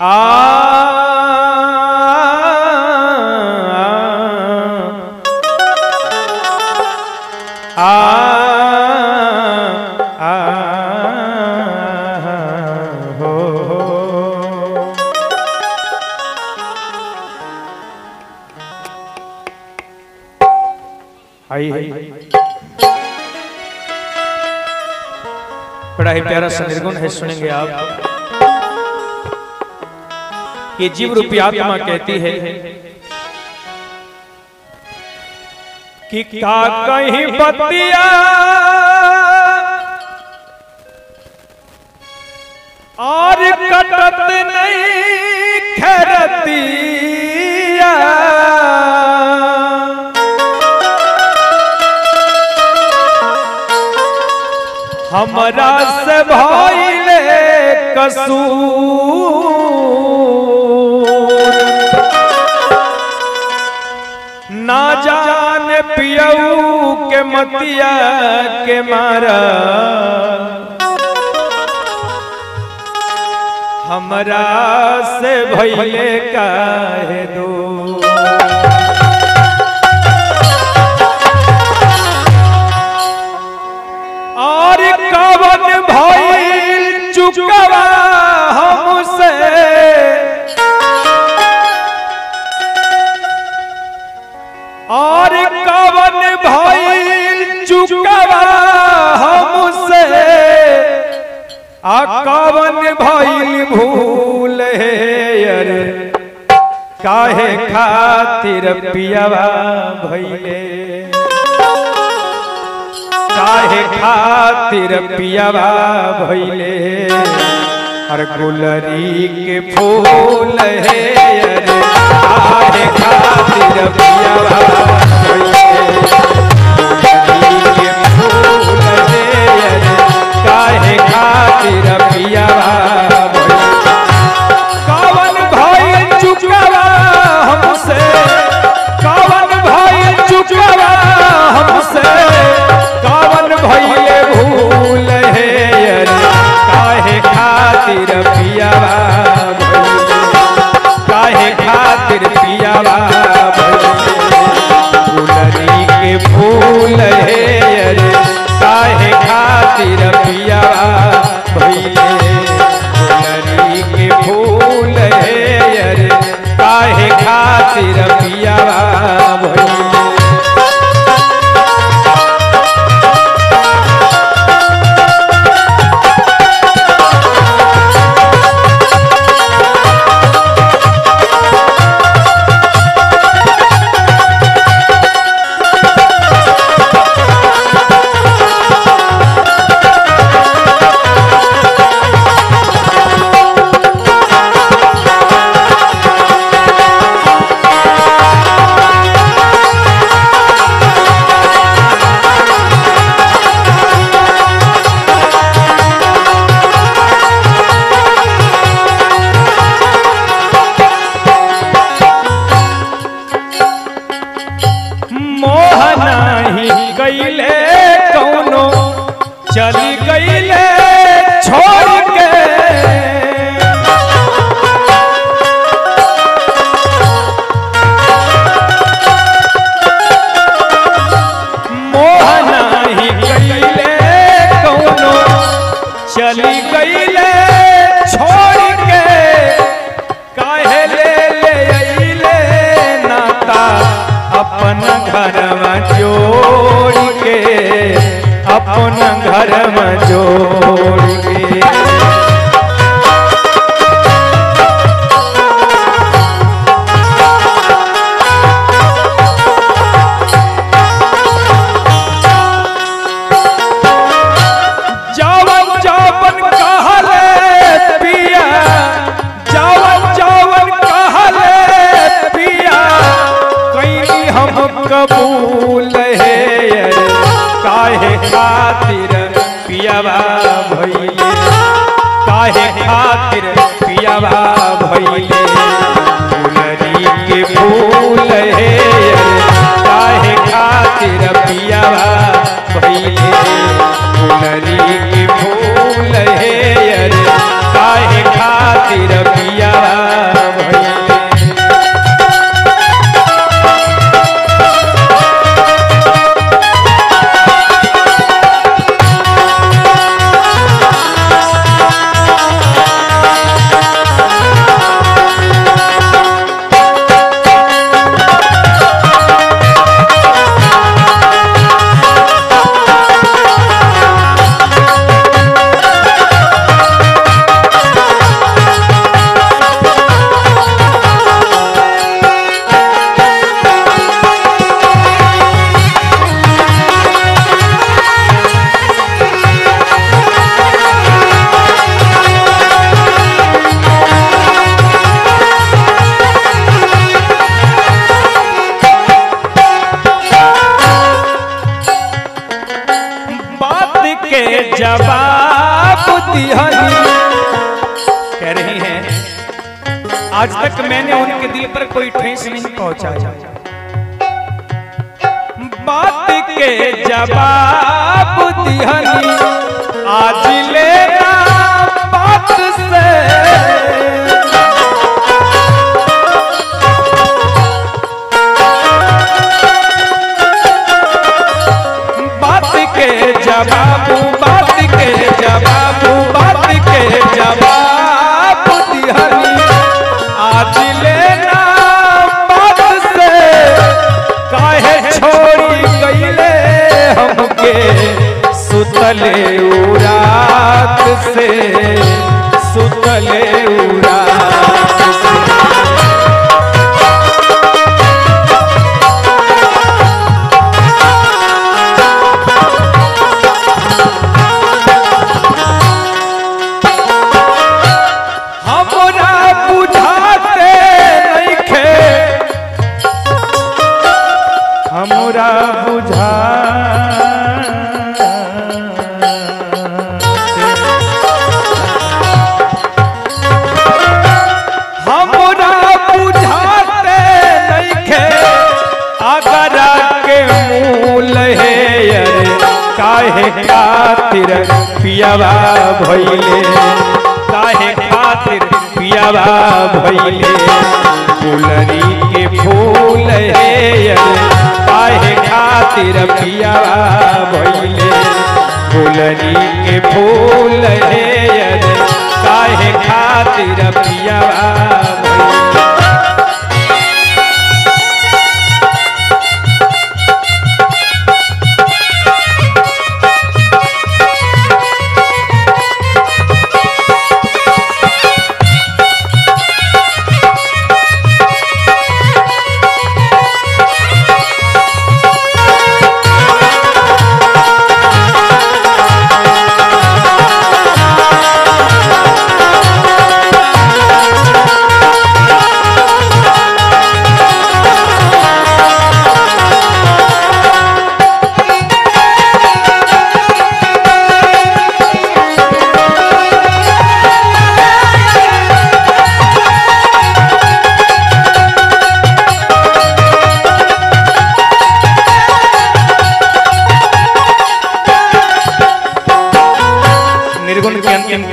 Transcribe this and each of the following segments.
आ आ हो बड़ा ही प्यारा सा निर्गुण है सुनेंगे आप ये जीव रूपी आत्मा कहती है कि का कहीं बतिया और कटत नहीं खरतिया हमरा से भइले कसूर। ना जान पियऊ के मतिया के मारा। हमरा से भइले काहे दो? भूल हे काहे खातिर पियवा भैले काहे खातिर पियवा भैले हर गुलरी के फूल है काहे खातिर पियवा काहे खातिर पियवा कवन भइल चुकवा हमसे। कवन भइले भूल हे काहे खातिर पियावा काहे खातिर भइले गुलरी के हे काहे खातिर पियावा भइले खातिर पिया भइले खातिर पियावा भैले काहे खातिर पियावा भैले फुलरी के फूल है काहे खातिर पियावा भैले फुलरी के फूल है काहे खातिर पियावा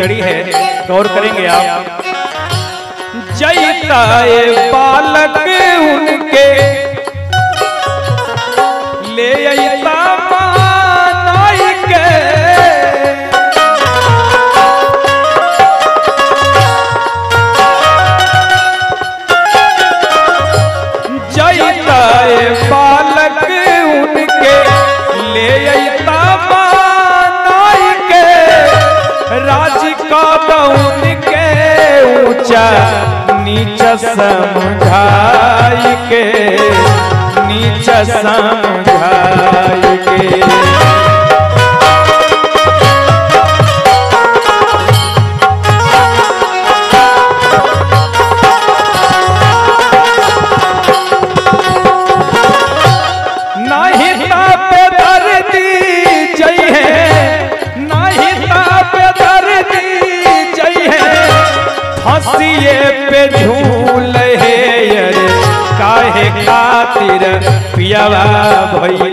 चढ़ी है गौर करेंगे आप। जय ताए ऊँचा नीच समझाई के नीच समझाई के झूल हे काहे खातिर पियावा भैले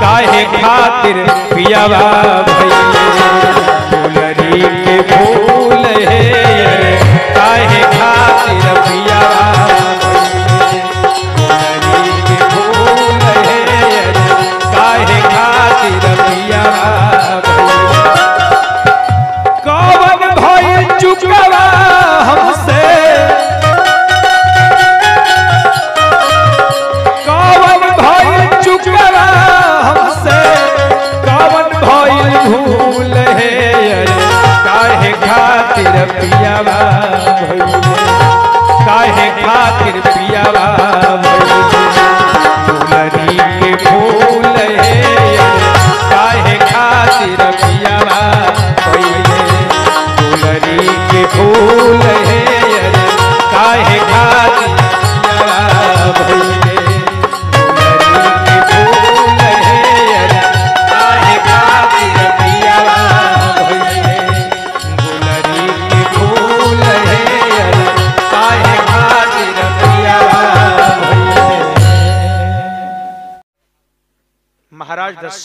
काहे खातिर पियावा भैले फूलरी के फूल हे काहे खातिर पियावा दिया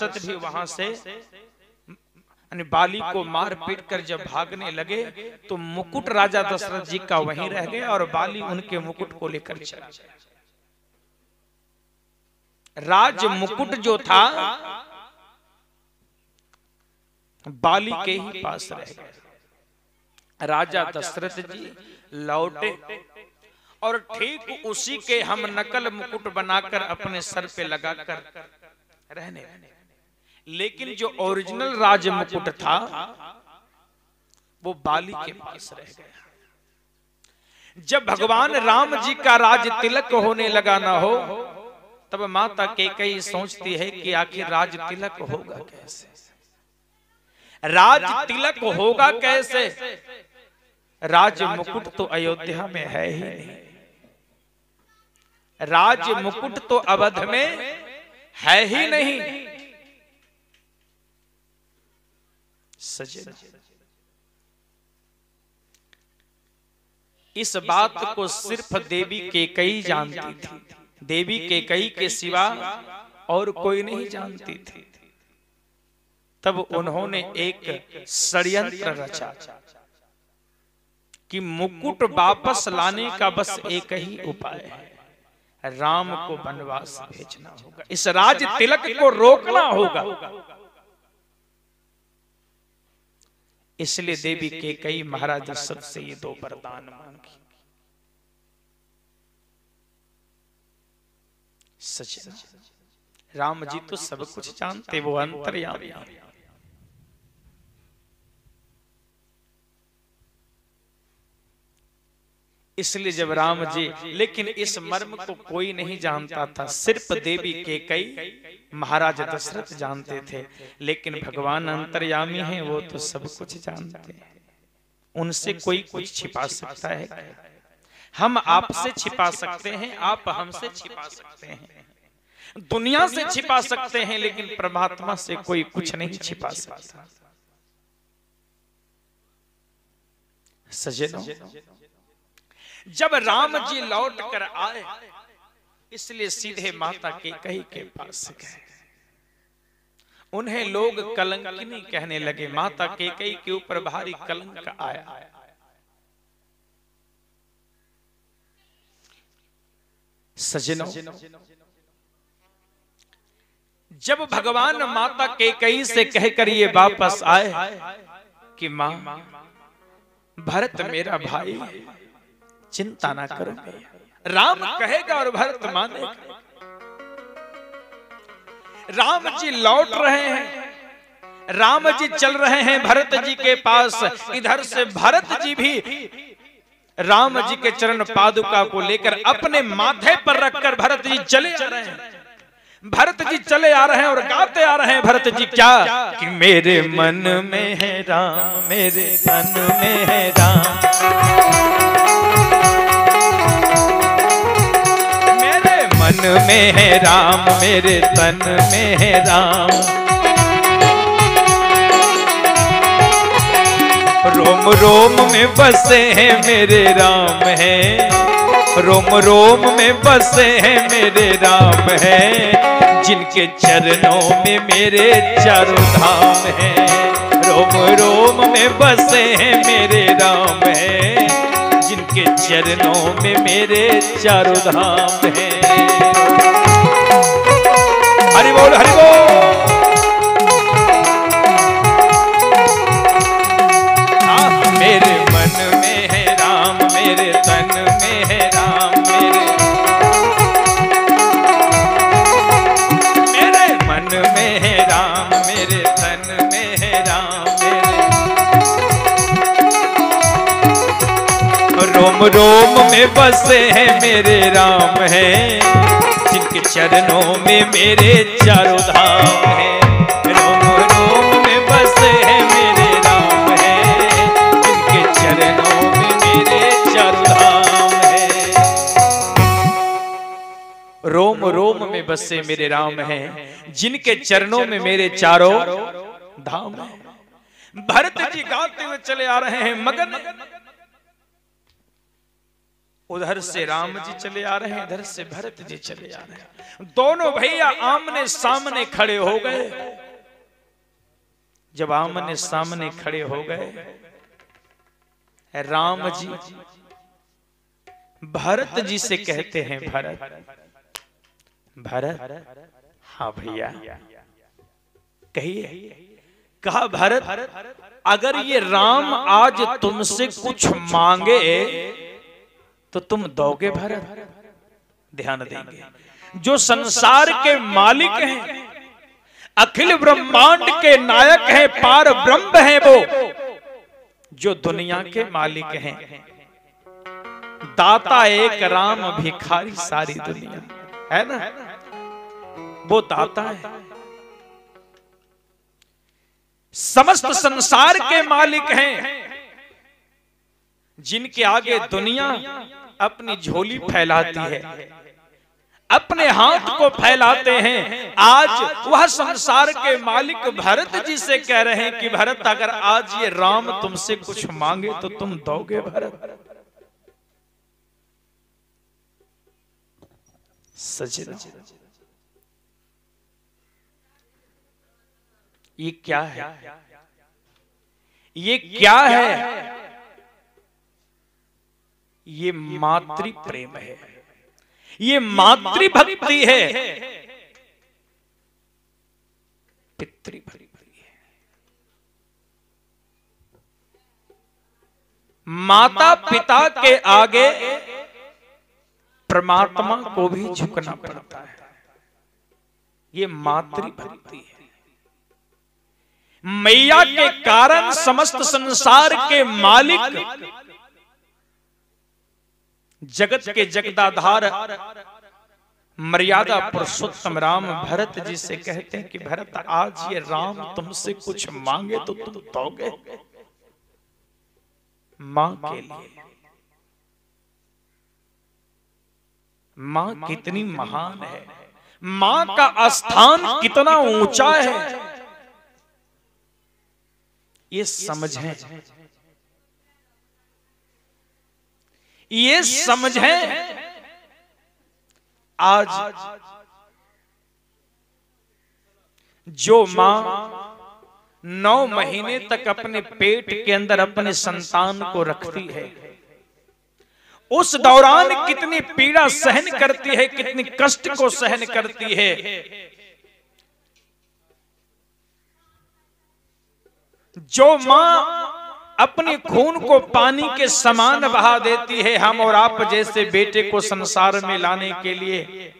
दशरथ भी वहाँ से बाली को मार पीट कर जब भागने लगे तो मुकुट राजा दशरथ जी का वहीं रह गया और बाली उनके मुकुट को लेकर चला राज मुकुट जो था, बाली के ही पास रह गया राजा दशरथ जी लौटे और ठीक उसी के हम नकल मुकुट बनाकर अपने सर पे लगाकर रहने लेकिन जो ओरिजिनल राज मुकुट था वो बाली के पास रह गया। जब भगवान राम जी का राज तिलक होने लगा ना हो तब माता के कई सोचती है कि आखिर राज तिलक होगा कैसे? राज तिलक होगा कैसे? राज मुकुट तो अयोध्या में है ही नहीं। राज मुकुट तो अवध में है ही नहीं। सजना इस बात को सिर्फ़ देवी के कई जानती थी। देवी के कई के सिवा और कोई नहीं जानती थी। तब उन्होंने एक षड्यंत्र रचा कि मुकुट वापस लाने का बस एक ही उपाय है राम को वनवास भेजना होगा। इस राज तिलक को रोकना होगा। इसलिए देवी के कई महाराज सबसे ये दो वरदान मांगे। सच राम जी तो सब कुछ जानते, वो अंतर्यामी इसलिए जब राम जी, लेकिन इस मर्म को कोई नहीं जानता था। सिर्फ़ देवी के कई महाराज दशरथ जानते थे, लेकिन भगवान अंतर्यामी हैं, वो तो सब कुछ जानते हैं। उनसे कोई कुछ छिपा सकता है हम आपसे छिपा सकते हैं, आप हमसे छिपा सकते हैं। दुनिया से छिपा सकते हैं, लेकिन परमात्मा से कोई कुछ नहीं छिपा सकता। सजनो जब राम जी लौट कर आए इसलिए सीधे माता के कही के पास गए। उन्हें लोग कलंकिनी कहने लगे माता के कई के ऊपर भारी कलंक आया। सजनो जब भगवान माता के कई से कहकर ये वापस आए कि माँ भरत मेरा भाई। चिंता ना करो। राम कहेगा और भरत मानेगा राम जी लौट रहे हैं। राम जी चल रहे हैं भरत जी के पास। इधर से भरत जी भी राम जी के चरण पादुका को लेकर अपने माथे पर रखकर भरत जी चले जा रहे हैं। भरत जी चले आ रहे हैं और गाते आ रहे हैं भरत जी क्या कि मेरे मन में है राम मेरे मन में है राम। मन में है राम, मेरे तन में है राम। रोम रोम में बसे हैं मेरे राम है। रोम रोम में बसे हैं मेरे राम है। जिनके चरणों में मेरे चारों धाम हैं। रोम रोम में बसे हैं मेरे राम हैं। जिनके चरणों में मेरे चारों धाम हैं। हरि बोल हरि बोल। रोम में बसे हैं मेरे राम हैं। जिनके चरणों में मेरे चारों धाम हैं। रोम में बसे हैं मेरे राम हैं। जिनके चरणों में मेरे चारों धाम हैं। रोम रोम में बसे मेरे राम हैं। जिनके चरणों में मेरे चारों धाम भरत जी गाते हुए चले आ रहे हैं, मगन उधर से राम जी चले आ रहे हैं इधर से भरत जी चले आ रहे हैं। दोनों भैया आमने सामने खड़े हो गए। जब आमने सामने खड़े हो गए। राम जी भरत जी से कहते हैं भरत। भरत हाँ भैया। कहिए कहा भरत अगर ये राम आज तुमसे कुछ मांगे तो तुम दोगे भर ध्यान देंगे। जो संसार के मालिक हैं अखिल ब्रह्मांड के नायक हैं पार ब्रह्म हैं वो। जो दुनिया के मालिक हैं। दाता एक राम भिखारी सारी दुनिया। है ना? वो दाता है। समस्त संसार के मालिक हैं। जिनके आगे दुनिया अपनी झोली फैलाती है। अपने हाथ को फैलाते हैं। आज वह संसार के मालिक भरत जी से कह रहे हैं कि भरत अगर आज ये राम तुमसे कुछ मांगे तो तुम दोगे भरत? सजना ये क्या है? ये क्या है? ये मातृ प्रेम है। ये मातृभक्ति है। पितृभक्ति है। माता पिता के आगे परमात्मा को भी झुकना पड़ता है। ये मातृ मातृभक्ति है। मैया के कारण समस्त संसार के मालिक जगत के जगदाधार मर्यादा पुरुषोत्तम राम भरत जी से कहते हैं कि भरत आज ये राम तुमसे कुछ मांगे तो तुम दोगे। माँ के लिए। माँ कितनी महान है। माँ का स्थान कितना ऊँचा है। ये समझें ये समझें आज जो माँ नौ महीने तक अपने पेट के अंदर अपने संतान को रखती है। उस दौरान कितनी पीड़ा सहन करती है कितनी कष्ट को सहन करती है। जो माँ अपने खून को पानी के समान बहा देती है हम और आप जैसे बेटे को संसार में लाने के लिए।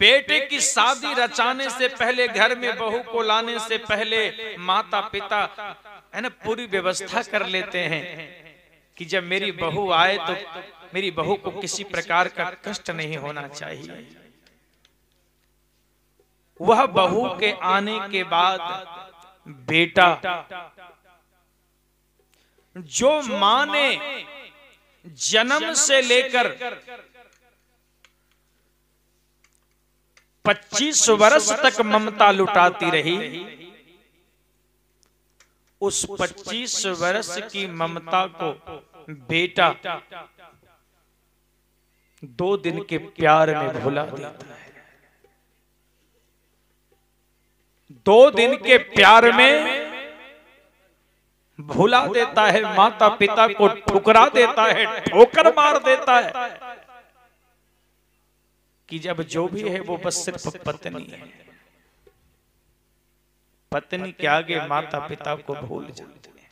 बेटे की शादी रचाने से पहले घर में बहू को लाने से पहले माता पिता है ना पूरी व्यवस्था कर लेते हैं कि जब मेरी बहू आए तो मेरी बहू को किसी प्रकार का कष्ट नहीं होना चाहिए। वह बहू के आने के बाद बेटा, जो माँ ने जन्म से लेकर 25 वर्ष तक ममता लुटाती रही, उस 25 वर्ष की ममता को बेटा दो दिन के प्यार में भुला देता है। दो दिन के प्यार में भुला देता है माता पिता को ठुकरा देता है, ठोकर मार देता है कि जब जो भी है वो बस सिर्फ़ पत्नी है। पत्नी के आगे माता पिता को भूल जाते हैं।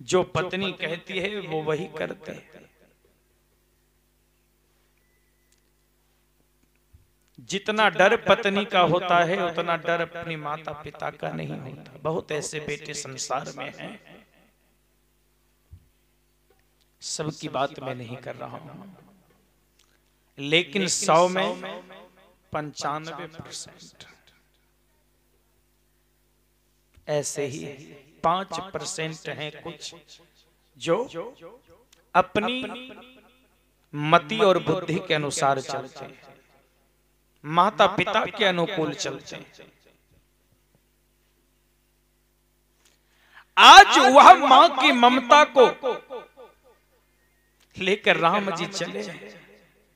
जो पत्नी कहती है वो वही करते हैं। जितना डर पत्नी का होता है उतना डर अपनी माता पिता का नहीं होता। बहुत ऐसे बेटे संसार में हैं। सबकी बात मैं नहीं कर रहा हूँ। लेकिन सौ में पंचानवे परसेंट। ऐसे ही पाँच परसेंट हैं कुछ जो अपनी मति और बुद्धि के अनुसार चलते हैं। माता पिता के अनुकूल चलते हैं। आज वह माँ की ममता को लेकर राम जी चले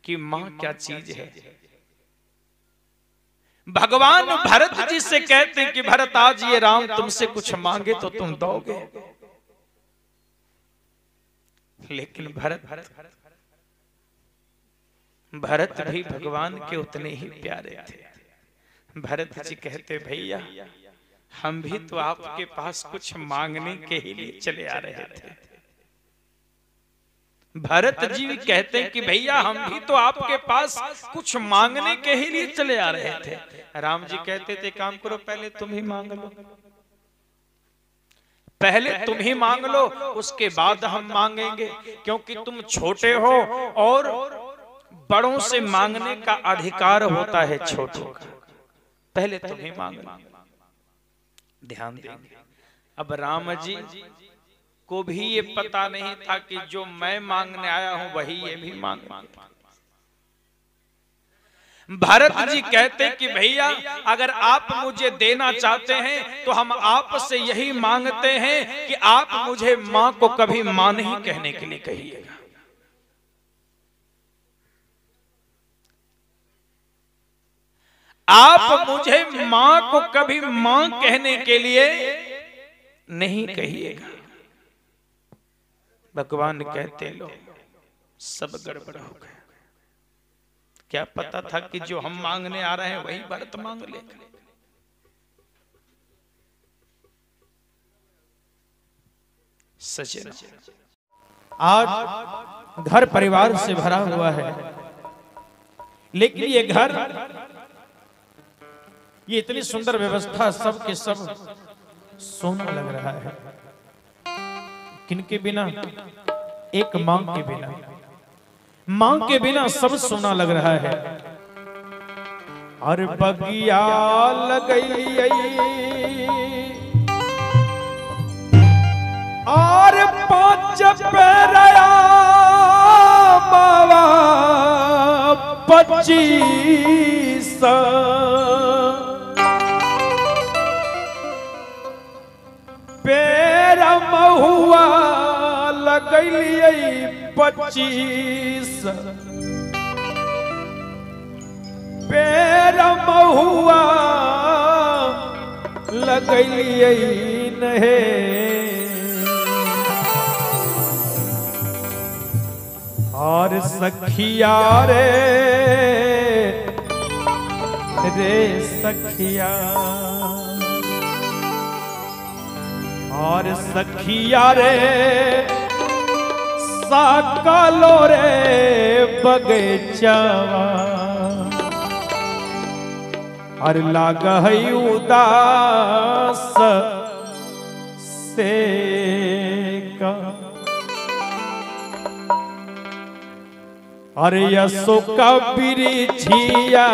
कि माँ क्या चीज़ है? भगवान भरत जी से कहते हैं कि भरत आज ये राम तुमसे कुछ मांगे तो तुम दोगे। लेकिन भरत भरत भी भगवान के उतने ही प्यारे थे। भरत जी कहते भैया हम भी तो आपके पास कुछ मांगने के ही लिए चले आ रहे थे। भरत जी भी कहते हैं कि भैया हम भी तो आपके पास कुछ मांगने के ही लिए चले आ रहे थे। राम जी कहते थे काम करो पहले तुम ही मांग लो। पहले तुम ही मांग लो उसके बाद हम मांगेंगे क्योंकि तुम छोटे हो और बड़ों से मांगने का अधिकार होता है छोटों। का पहले तुम ही मांग ध्यान देंगे अब राम जी को भी ये पता नहीं था कि जो मैं मांगने आया हूँ वही ये भी मांग भरत जी कहते कि भैया अगर आप मुझे देना चाहते हैं तो हम आपसे यही मांगते हैं कि आप मुझे माँ को कभी माँ नहीं कहने के लिए कहिएगा। आप मुझे माँ को कभी माँ कहने के लिए नहीं कहिएगा। भगवान कहते लो सब गड़बड़ हो गया। क्या पता था कि जो हम मांगने आ रहे हैं वही भरत मांग ले? सचिन आज घर परिवार से भरा हुआ है, लेकिन ये घर ये इतनी सुंदर व्यवस्था सब के सब सोना लग रहा है। किनके बिना? एक मांग के बिना। मांग के बिना सब सोना लग रहा है। और बगिया लगई और पाँच पैरया बाबा पच्चीस। पेर महुआ लगलिए पच्चीस पेर महुआ लगलिए नहे और सखिया रे रे सखिया और सखिया रे साकालो रे बगैचावा और लाग उदास से का। और यसो कबीरी छिया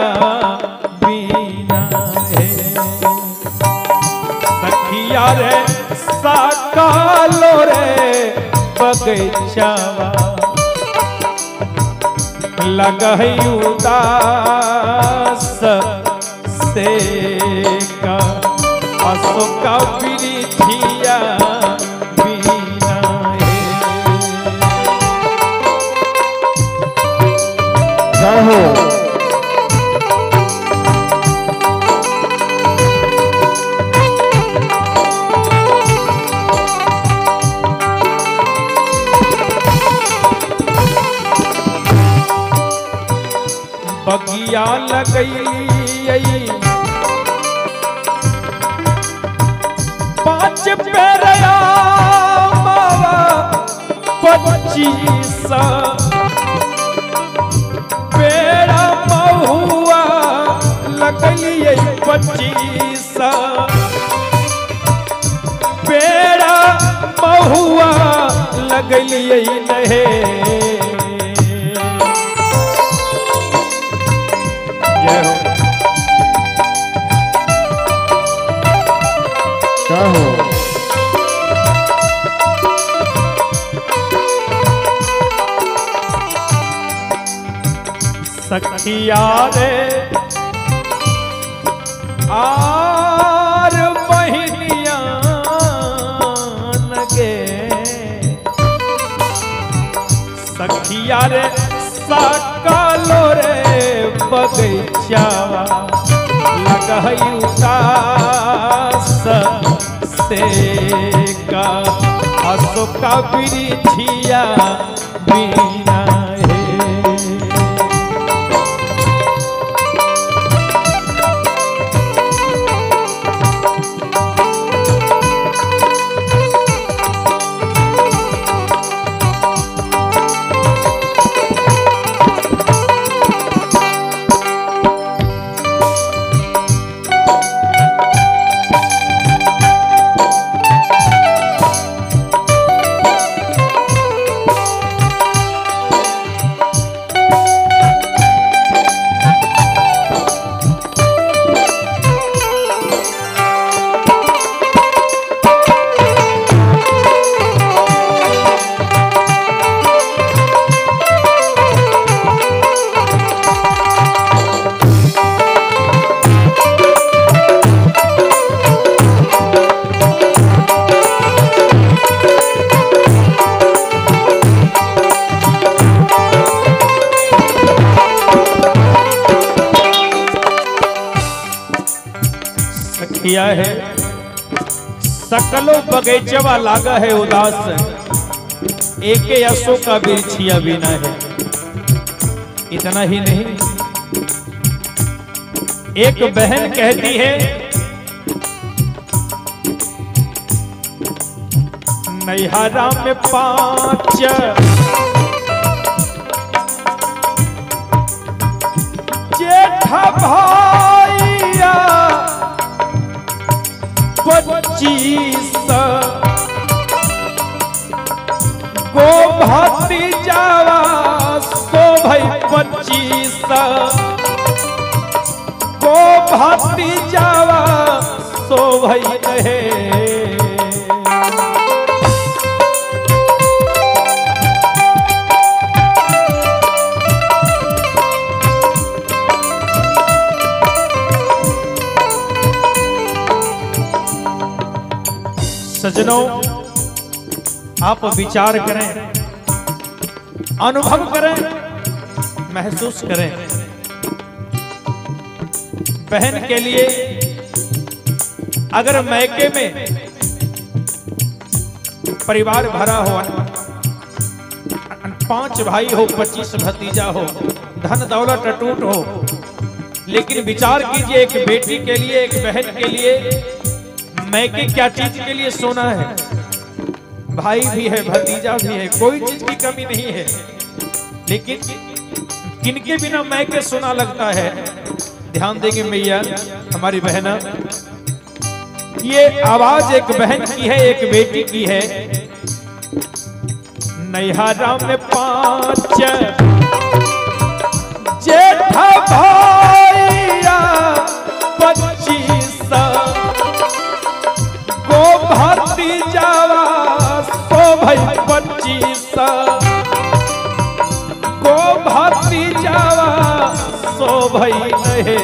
बीना है। सखिया रे साकालो रे बगैचावा लगई उदास से का। बीना है। लगई पाँच पैरया मावा पच्चीस पेड़ा महुआ महुआ लगलिए नहे। सखिया रे आर बहनिया गे सखिया रे, साकालो रे, बगैचा लगयुता से का। अशोक बिरिछिया सखिया है। सकलो बगैचवा लागा है उदास। एके असो का बिरछिया बिना है। इतना ही नहीं। एक बहन कहती है, नैहरा में पाँच। जेठा भाइया पच्चीस। गो भाती जावा सो भाई पच्चीस। गो भाती जावा सो भाई रहे। सजनों, आप विचार करें, अनुभव करें, महसूस करें। बहन के लिए, अगर मैके में परिवार भरा हो, पाँच भाई हो, पच्चीस भतीजा हो, धन दौलत अटूट हो, लेकिन विचार कीजिए, एक बेटी के लिए, एक बहन के लिए मैके क्या चीज़ के लिए सोना है? भाई भी है, भतीजा भी है, कोई चीज़ की कमी नहीं है। लेकिन किनके बिना मैके सोना लगता है? ध्यान देंगे मैया, हमारी बहना। ये आवाज़ एक बहन की है, एक बेटी की है। नैहरा में पाँच जेठा भाइया पच्चीस भाई पच्चीस गो भरती जावा सो भाई रहे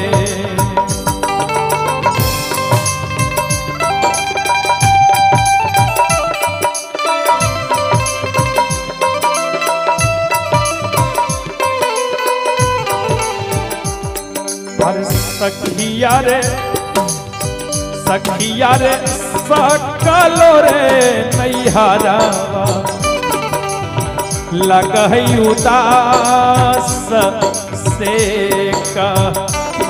सखिया रे सखिया रे सकलो रे नैहरा लगई उदास से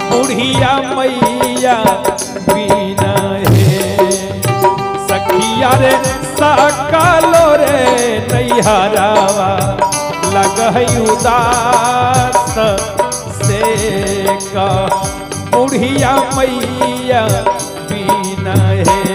बुढ़िया मैया बीना सखिया रे सकलो रे नैहरा लगई उदास से बुढ़िया मैया बीना है।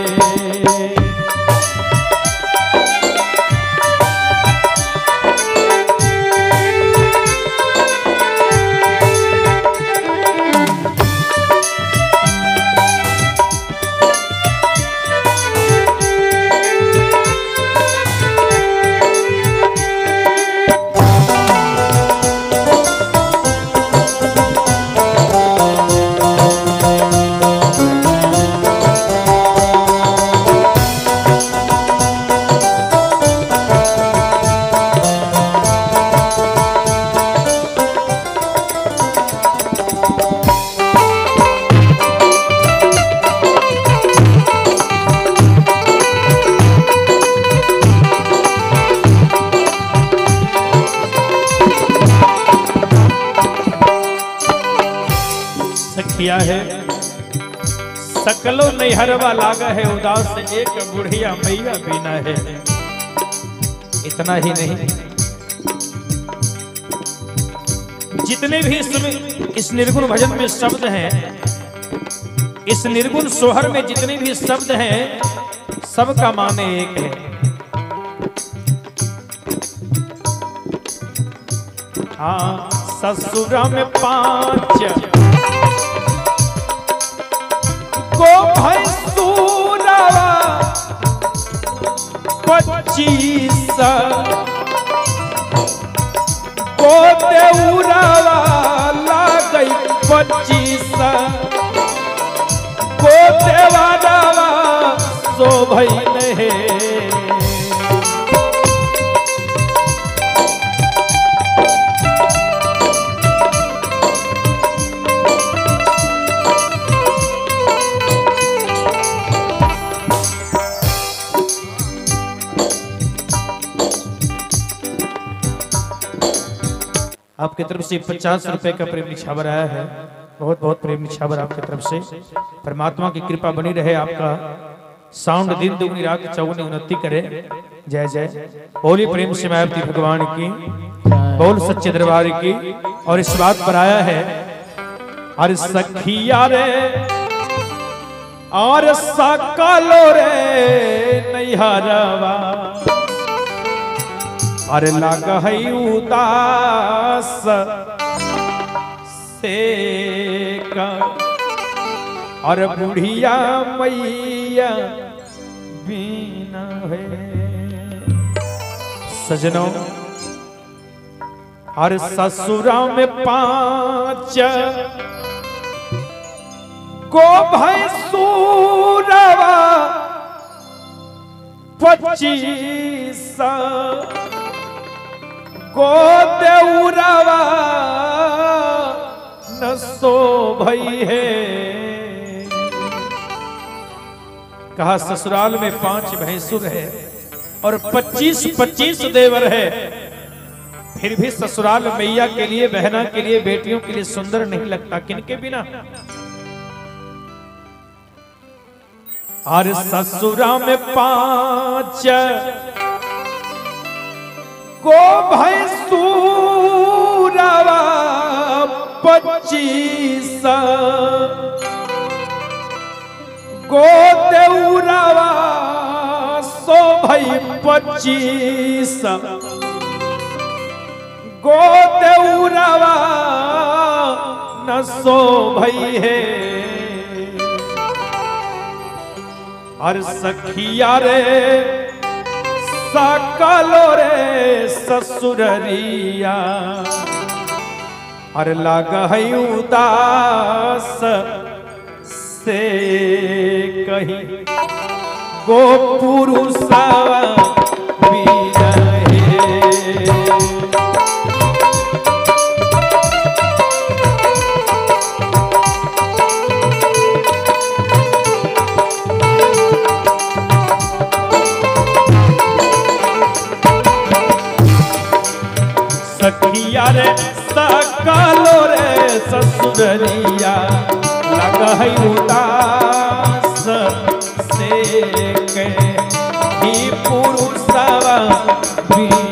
लागा है उदास, एक बुढ़िया मैया बिना है। इतना ही नहीं। जितने भी इस निर्गुण भजन में शब्द हैं, इस निर्गुण सोहर में जितने भी शब्द हैं, सबका माने एक है। हाँ ससुर में पाँच। को भैंसूरवा पच्चीस। को देउरवा लागई पच्चीस। को देवारवा सो भई आपकी तरफ़ से पचास रुपए का प्रेम निछावर आया है। बहुत बहुत प्रेम निछावर आपकी तरफ़ से। परमात्मा की कृपा बनी रहे आपका। साउंड दिन दुगनी, रात चौगुनी, उन्नति करे। जय जय। बोली प्रेम से मायावती भगवान की, बोल सच्चे दरबार की, और इस बात पर आया है अरे सखिया रे और सकालो रे नैहरवा अरे लाग से और बुढ़िया मैया बीना है। सजनों, और ससुरा में पाँच को भैंसूरवा पच्चीस को देउरवा न सो भई है। कहा ससुराल में पाँच भैंसुर है और पच्चीस पच्चीस देवर है। फिर भी ससुराल मैया के लिए, बहना के लिए, बेटियों के लिए सुंदर नहीं लगता। किनके बिना? और ससुरा में पाँच को भैंसूरवा पच्चीस। को देउरवा सो भई पच्चीस। गो देउरवा न सो भई है। और सखिया रे सकलो रे ससुररिया। और लग उदास से कही। गो पुरुषवा सखिया रे सकलो रे ससुररिया लग उदास से के ही पुरुषवा बिना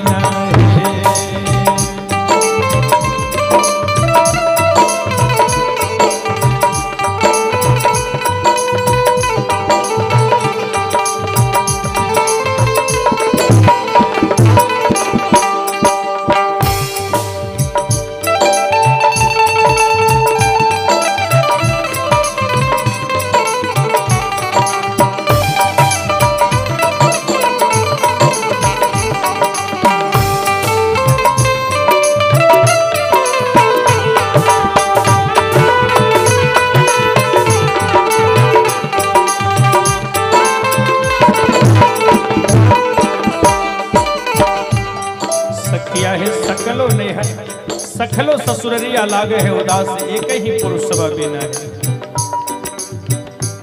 लागे है उदास, एक ही पुरुष सभा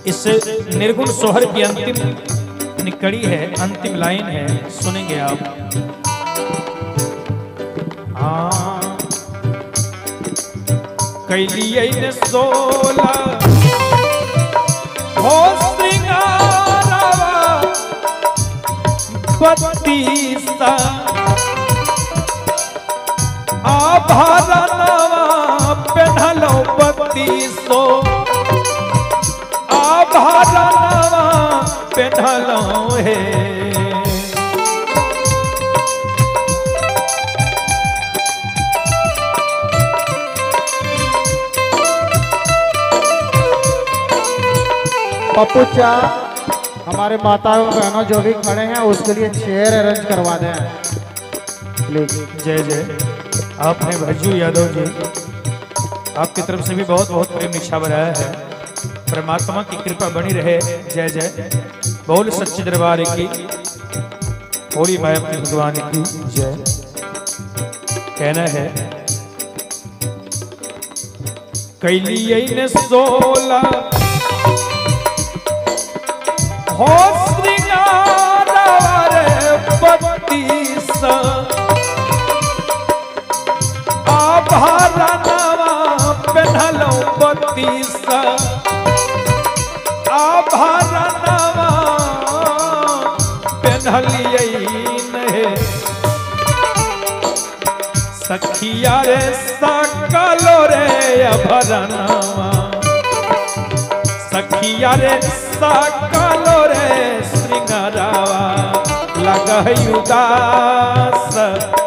इस निर्गुण सोहर की अंतिम निकड़ी है, अंतिम लाइन है, सुनेंगे आप। हाँ सोला, हो आभरणवा पेन्हलो हे। पप्पू चा हमारे माता और बहनों जो भी खड़े हैं उसके लिए चेयर अरेंज करवा दें। प्लीज़ जय जय। आपने भज्जू यादव जी। आपकी तरफ़ से भी बहुत बहुत प्रेम इच्छा बनाया है। परमात्मा की कृपा बनी रहे। जय जय। बोल सच्चे दरबार की। होली माया भगवान की। जय। कहना है ने सोला। हो श्रृंगार बत्तीस पेन्हलियै नहे सखिया रे, सकलो रे अभरणवा सखिया रे, सकलो रे, श्रृंगारवा। लगहि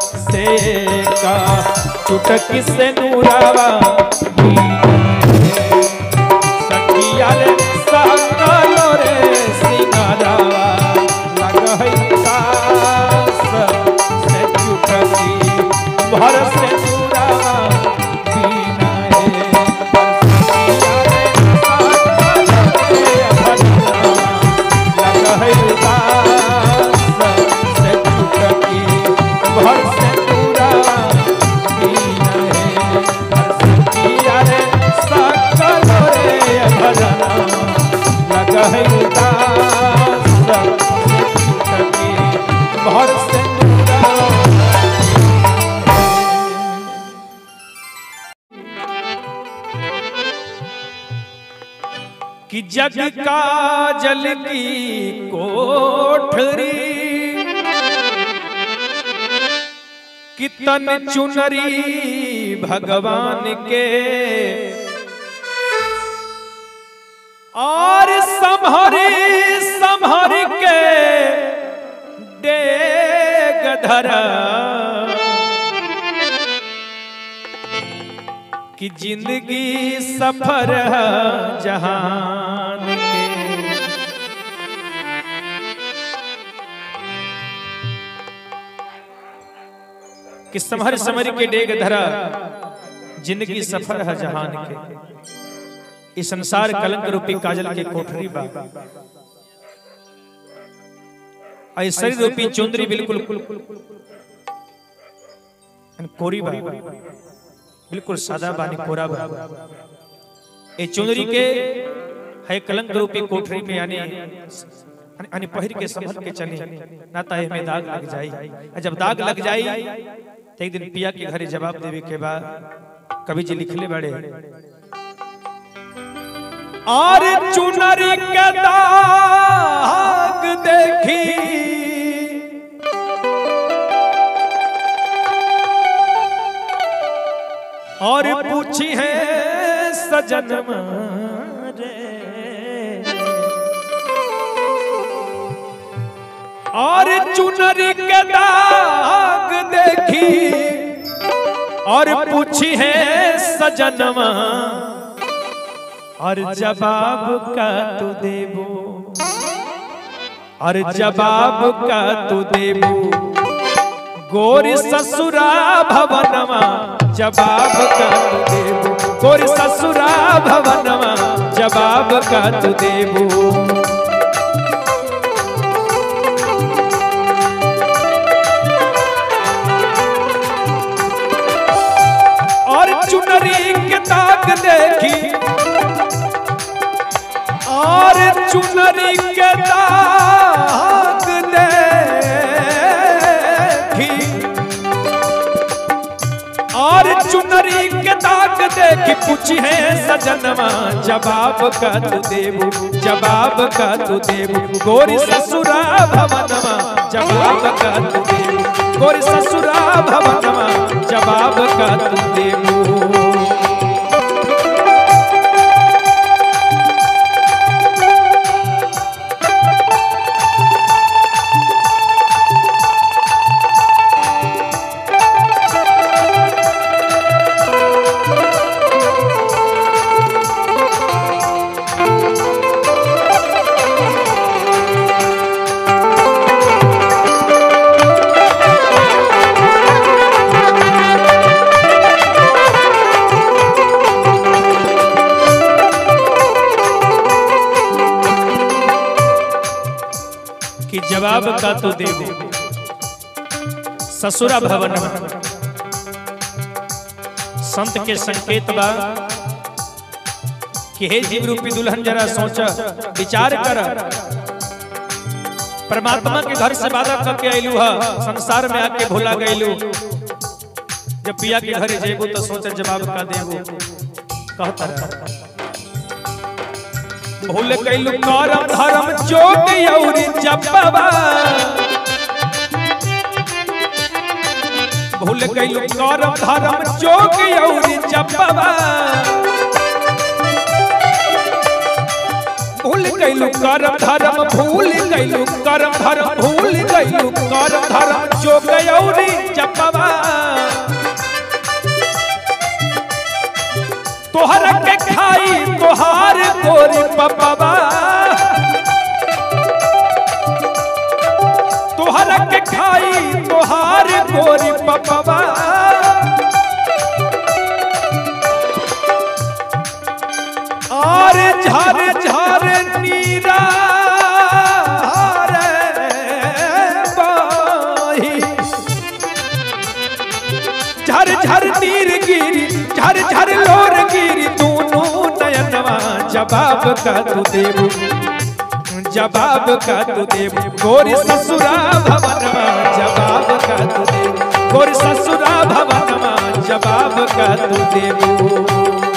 से का चुटकी से नूरावा। कितन चुनरी भगवान के। और संभरी संभर के डेग धरा। कि ज़िंदगी सफ़र है कि समहर समर के डेग धरा ज़िंदगी सफ़र है जहान के इस संसार कलंक रूपी काजल के कोठरी बा आई शरीर रूपी चुंदरी बिल्कुल कोरी बा बिल्कुल सादा बानी कोरा बा ए चुनरी के है कलंक रूपी कोठरी में यानी यानी पहिर के संभल के चले। ना ताहे में दाग लग जाई जब दाग लग जाई तो एक दिन पिया के घरे जवाब देवे के बाद कवि जी लिखले बड़े और चुनरी के दाग देखी। और पूछी है सजन और चुनरी के दाग देखी। और पूछी है सजनवा। और जवाब का तू देबो। और जवाब का तू देबो। गोरी ससुरा भवनवा। जवाब का तू देबो। गोरी ससुरा भवनवा। जवाब का तू देबो। और चुनरी के दाग और चुनरी के दाग पूछी है सजनवा जवाब का तू देबू जवाब का तू देबू गोरी ससुरा भवनवा जवाब का तू देबू गोरी ससुरा भवनवा जवाब का तू देबू जवाब का तो दे ससुरा भवन संत के संकेत बा कि हे जीव रूपी दुल्हन, जरा सोच, विचार कर। परमात्मा के घर से वादा करके आयलू है, संसार में आके भूला गयलू जब पिया के घर जेबू तो सोच, जवाब का देबू। कहता भूल कैलू करम धर्म जोग यौरी जपवा। भूल कैलू करम धर्म जोग यौरी जपवा। भूल कैलू करम धर्म भूल कैलू करम धर्म भूल कैलू करम धर्म जोग यौरी जपवा। तोहर के खाई तोहार गोरी पपवा। तोहर के खाई तोहार गोरी पपवा। जवाब का तू देव। जवाब का तू देव। गोरी ससुरा भवन जवाब का तू देव। गोरी ससुरा भवन जवाब का तू देबू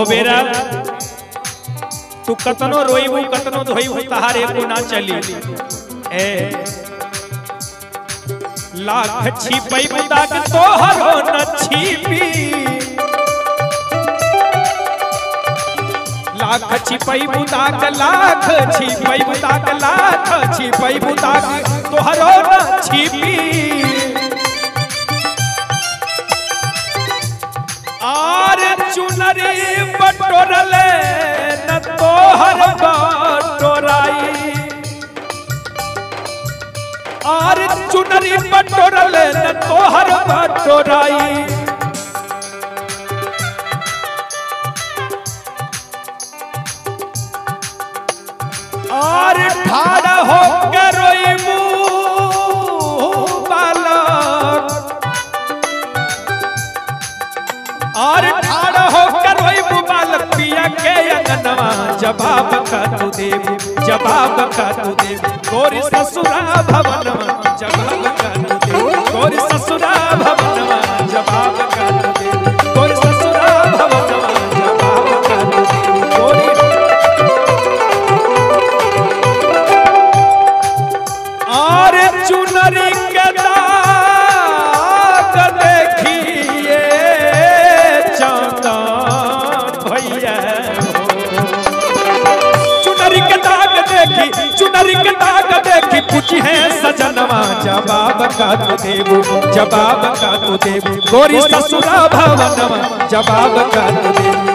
ओह बेरा तू कतनो रोईबू कतनो धोईबू तहार एको ना चली। ए। लाख छिपई दाग तोहरो न छिपी। लाख छिपई दाग लाख छिपई दाग लाख छिपई दाग तोहरो न छिपी। आर चुनरी बटोरले तोहर बटोराई आर चुनरी बटोरले तोहर बटोराई अंगनवा जवाब का तू देव, जवाब का तू देव। गोरी ससुरा भवन, जवाब का तू देव। गोरी ससुरा का तो जवाब का तो गोरी ससुरा भवनम जवाब का तो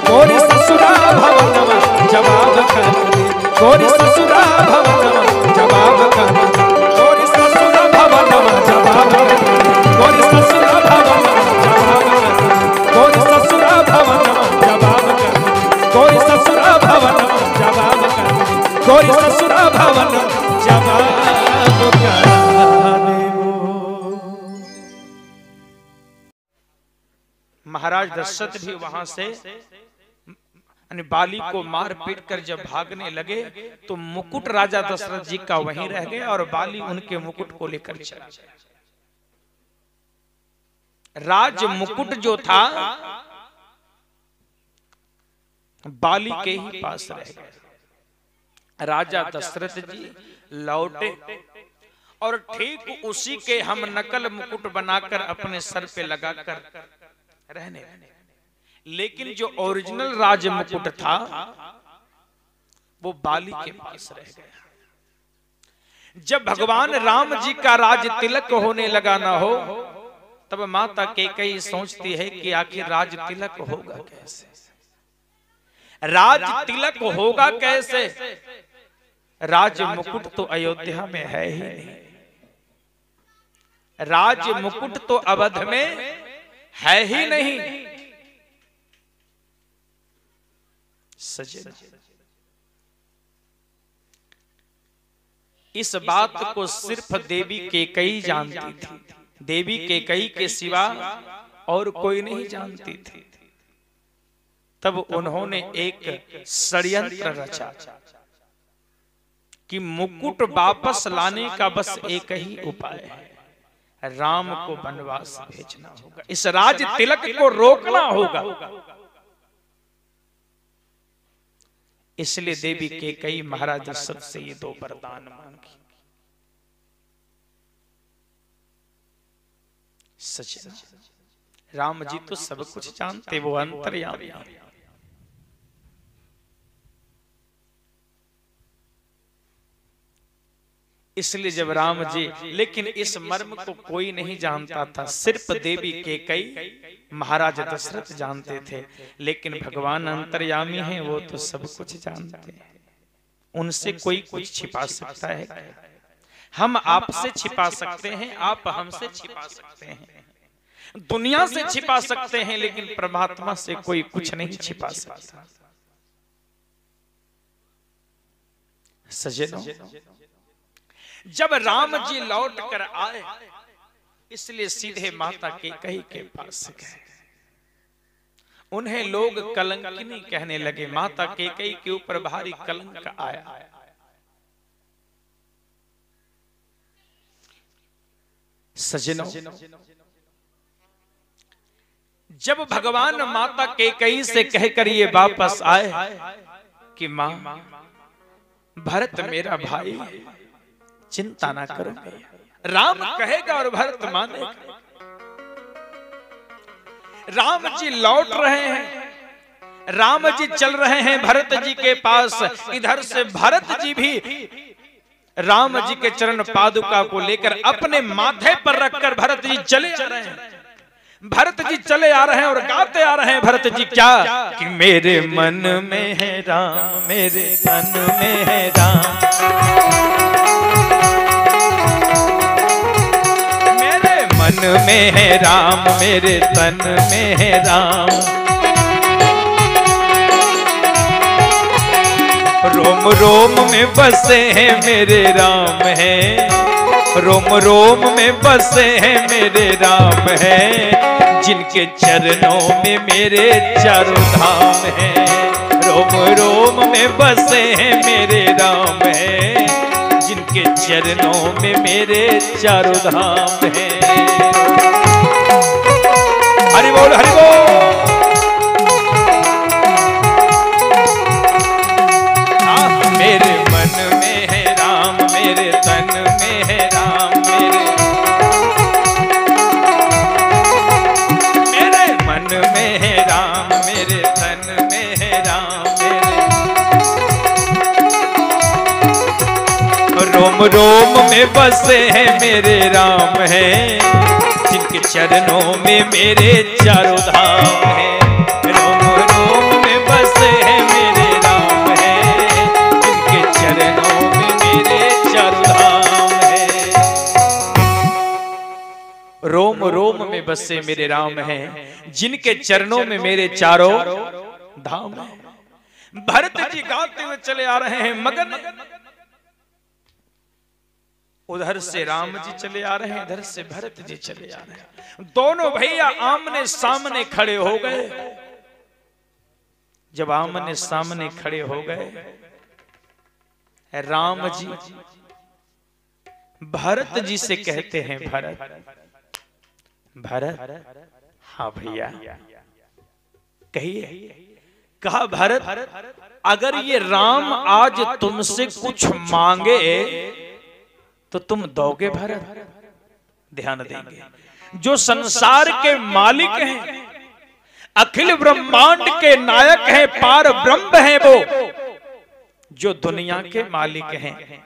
गोरी ससुरा भवनम जवाब का तो गोरी ससुरा भवनम जवाब का तो देबू गोरी ससुरा जवाब का गोरी ससुरा भवनम जवाब का गोरी ससुरा जवाब का गोरी ससुरा जवाब का गोरी ससुरा दशरथ भी वहाँ से बाली को मार पीट कर जब भागने लगे तो मुकुट राजा दशरथ जी का वहीं रह गया और बाली उनके मुकुट को लेकर चला राज मुकुट जो था बाली के ही पास रह गया। राजा दशरथ जी लौटे। और ठीक उसी के हम नकल मुकुट बनाकर अपने सर पे लगाकर रहने लगे लेकिन जो ओरिजिनल राज मुकुट था वो बाली के पास रह गया। जब भगवान राम जी का राज तिलक होने लगा ना हो तब माता के कई सोचती है कि आखिर राज तिलक होगा कैसे? राज तिलक होगा कैसे? राज मुकुट तो अयोध्या में है ही नहीं। राज मुकुट तो अवध में है ही नहीं। सजन इस बात को सिर्फ़ देवी के कई जानती थी। देवी के कई के सिवा और कोई नहीं जानती थी। तब उन्होंने एक षड्यंत्र रचा कि मुकुट वापस लाने का बस एक ही उपाय है। राम को वनवास भेजना होगा। इस राज तिलक को रोकना होगा। इसलिए देवी के कई महाराज दशरथ से ये दो वरदान मांगे। सच राम जी तो सब कुछ जानते, वो अंतर्यामी इसलिए जब राम जी, लेकिन इस मर्म को कोई नहीं जानता था। सिर्फ़ देवी के कई महाराज दशरथ जानते थे, लेकिन भगवान अंतर्यामी हैं, वो तो सब कुछ जानते हैं। उनसे कोई कुछ छिपा सकता है हम आपसे छिपा सकते हैं, आप हमसे छिपा सकते हैं। दुनिया से छिपा सकते हैं, लेकिन परमात्मा से कोई कुछ नहीं छिपा सकता। सजनों जब राम जी लौट कर आए इसलिए सीधे माता के कही के पास गए। उन्हें लोग कलंकिनी कहने लगे माता के कई के ऊपर भारी कलंक आया। सजनों जब भगवान माता के कई से कहकर ये वापस आए कि माँ भरत मेरा भाई। चिंता ना करो। राम कहेगा और भरत मानेगा। राम जी लौट रहे हैं। राम जी चल रहे हैं भरत जी के पास। इधर से भरत जी भी राम जी के चरण पादुका को लेकर अपने माथे पर रखकर भरत जी चले जा रहे हैं। भरत जी चले आ रहे हैं और गाते आ रहे हैं भरत जी क्या कि मेरे मन में है राम मेरे मन में है राम? में है राम, मेरे तन में है राम। रोम रोम में बसे हैं मेरे राम है। रोम रोम में बसे हैं मेरे राम है। जिनके चरणों में मेरे चारों धाम है। रोम रोम में बसे हैं मेरे राम हैं। जिनके चरणों में मेरे चारों धाम हैं। हरि बोल हरि बोल। रोम में बसे हैं मेरे राम हैं। जिनके चरणों में मेरे चारों धाम हैं। रोम रोम में बसे हैं मेरे राम हैं। जिनके चरणों में मेरे चारों धाम हैं। रोम रोम में बसे मेरे राम हैं। जिनके चरणों में मेरे चारों धाम भरत जी गाते हुए चले आ रहे हैं, मगन उधर से राम जी चले आ रहे हैं इधर से भरत जी चले आ रहे हैं। दोनों भैया आमने सामने खड़े हो गए। जब आमने सामने खड़े हो गए। राम जी भरत जी से कहते हैं भरत भरत हाँ भैया कहिए कहा भरत अगर ये राम आज तुमसे कुछ मांगे तो तुम दोगे भरत? ध्यान देंगे। जो संसार के मालिक हैं अखिल ब्रह्मांड के नायक हैं पार ब्रह्म हैं वो। जो दुनिया के मालिक हैं।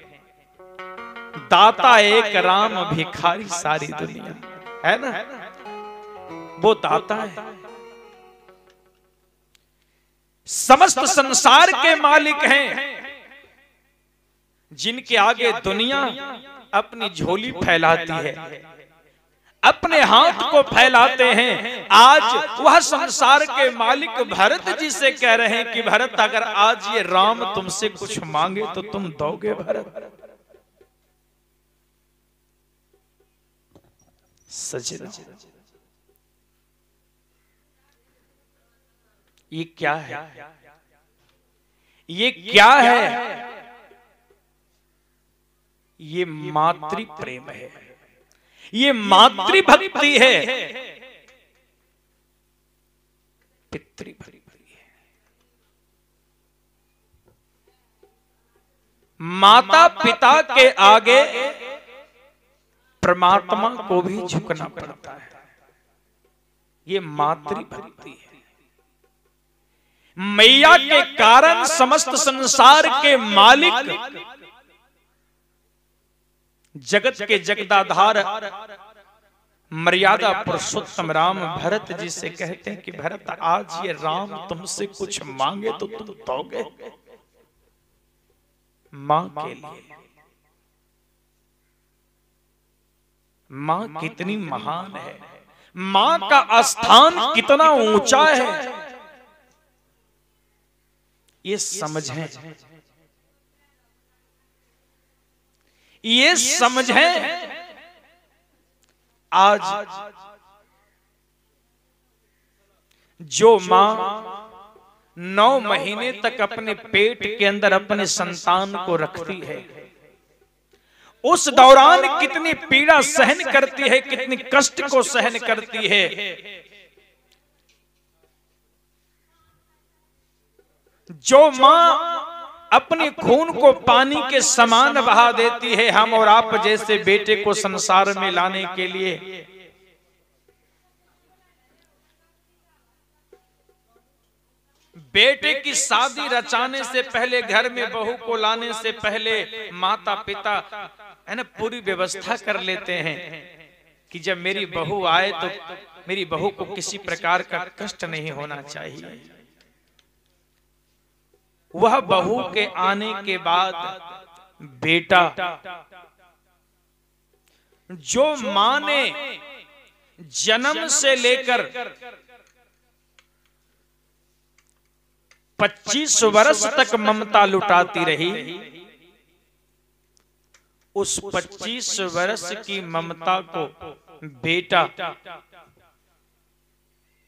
दाता एक राम भिखारी सारी दुनिया। है ना? वो दाता है। समस्त संसार के मालिक हैं। जिनके आगे दुनिया अपनी झोली फैलाती है अपने हाथ को फैलाते हैं। आज वह संसार के मालिक भरत जी से कह रहे हैं कि भरत अगर आज ये राम तुमसे कुछ मांगे तो तुम दोगे भरत। सजना। ये क्या है? ये क्या है? ये मातृ प्रेम है। ये मातृभक्ति है। पितृभक्ति है। माता पिता के आगे परमात्मा को भी झुकना पड़ता है। ये मातृभक्ति है। मैया के कारण समस्त संसार के मालिक जगत के जगदाधार मर्यादा पुरुषोत्तम राम भरत जी से कहते हैं कि भरत आज ये राम तुमसे कुछ मांगे तो तुम दोगे। माँ के लिए। माँ कितनी महान है। माँ का स्थान कितना ऊँचा है। ये समझें ये समझें आज जो माँ नौ महीने तक अपने पेट के अंदर अपने संतान को रखती है। उस दौरान कितनी पीड़ा सहन करती है कितनी कष्ट को सहन करती है। जो माँ अपने खून को पानी के समान बहा देती है हम और आप जैसे बेटे को संसार में लाने के लिए। बेटे की शादी रचाने से पहले घर में बहू को लाने से पहले माता पिता है ना पूरी व्यवस्था कर लेते हैं कि जब मेरी बहू आए तो मेरी बहू को किसी प्रकार का कष्ट नहीं होना चाहिए। वह बहू के आने के बाद बेटा जो माँ ने जन्म से लेकर 25 वर्ष तक ममता लुटाती रही। उस 25 वर्ष की ममता को बेटा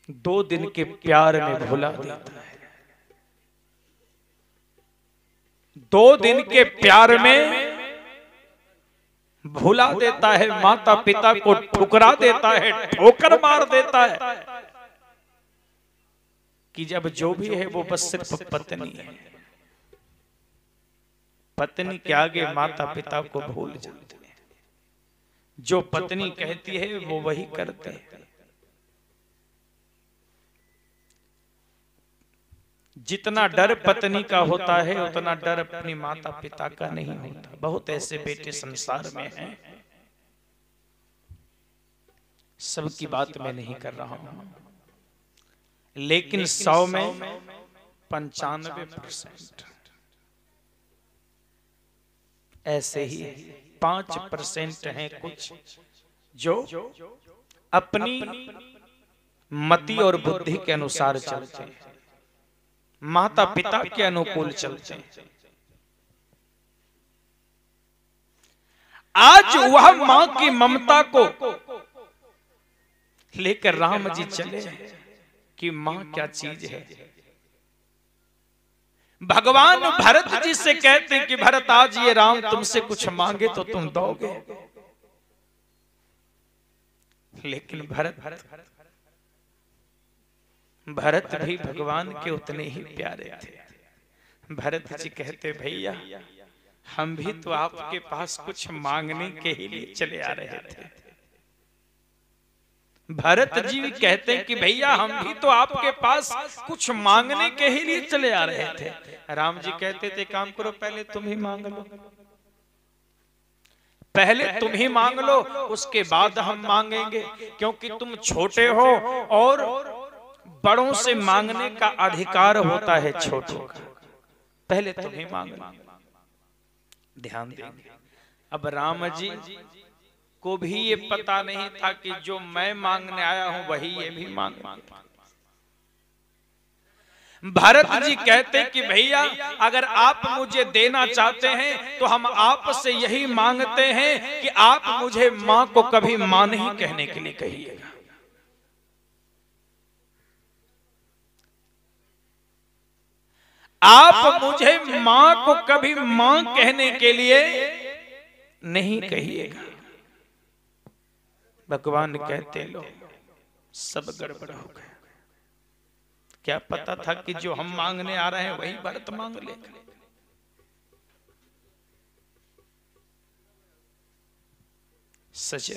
दो दिन के प्यार में भुला देता है। दो दिन के प्यार में भुला देता है माता पिता को ठुकरा देता है, ठोकर मार देता है कि जब जो भी है वो बस सिर्फ़ पत्नी है। पत्नी के आगे माता पिता को भूल जाते हैं। जो पत्नी कहती है, वो वही करते हैं। जितना डर पत्नी का होता है उतना डर अपनी माता पिता का नहीं होता। बहुत ऐसे बेटे संसार में हैं। सबकी बात मैं नहीं कर रहा हूँ। लेकिन सौ में पंचानवे परसेंट। ऐसे ही पाँच परसेंट हैं कुछ जो अपनी मति और बुद्धि के अनुसार चलते हैं। माता पिता के अनुकूल चलते। हैं आज वह माँ की ममता को लेकर राम जी चले कि माँ क्या चीज़ है? भगवान भरत जी से कहते हैं कि भरत आज ये राम तुमसे कुछ मांगे तो तुम दोगे। लेकिन भरत भरत भरत भी भगवान के उतने ही प्यारे थे। भरत जी कहते, भैया, हम भी तो आपके पास कुछ मांगने के ही लिए चले आ रहे थे। भरत जी कहते कि, भैया, हम भी तो आपके पास कुछ मांगने के ही लिए चले आ रहे थे। राम जी कहते थे, काम करो, पहले तुम ही मांग लो। पहले तुम ही मांग लो, उसके बाद हम मांगेंगे, क्योंकि तुम छोटे हो और बड़ों से मांगने का अधिकार होता है छोटों। का पहले तुम ही मांग ध्यान देंगे अब राम जी को भी ये पता नहीं था कि जो मैं मांगने आया हूँ वही ये भी मांग भरत जी कहते कि भैया अगर आप मुझे देना चाहते हैं तो हम आप से यही मांगते हैं कि आप मुझे माँ को कभी माँ नहीं कहने के लिए कहिएगा। आप मुझे माँ को कभी माँ कहने के लिए नहीं कहिएगा। भगवान कहते लो सब गड़बड़ हो गया क्या पता था कि जो हम मांगने आ रहे हैं वही भरत मांग लेगा। सच